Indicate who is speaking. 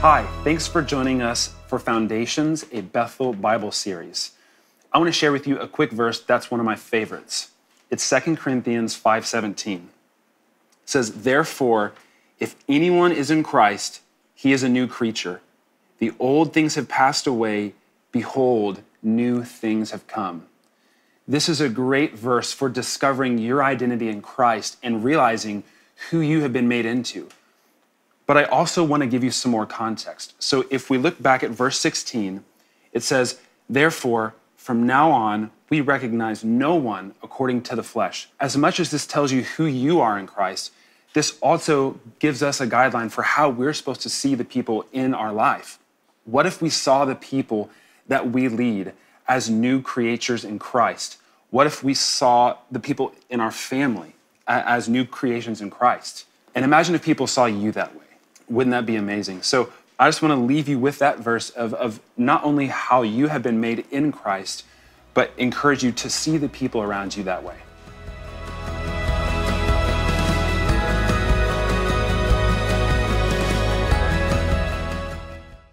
Speaker 1: Hi, thanks for joining us for Foundations, a Bethel Bible series. I want to share with you a quick verse that's one of my favorites. It's 2 Corinthians 5:17. It says, "Therefore, if anyone is in Christ, he is a new creature. The old things have passed away; behold, new things have come." This is a great verse for discovering your identity in Christ and realizing who you have been made into. But I also want to give you some more context. So if we look back at verse 16, it says, Therefore, from now on, we recognize no one according to the flesh. As much as this tells you who you are in Christ, this also gives us a guideline for how we're supposed to see the people in our life. What if we saw the people that we lead as new creatures in Christ? What if we saw the people in our family as new creations in Christ? And imagine if people saw you that way. Wouldn't that be amazing? So I just want to leave you with that verse of, of not only how you have been made in Christ, but encourage you to see the people around you that way.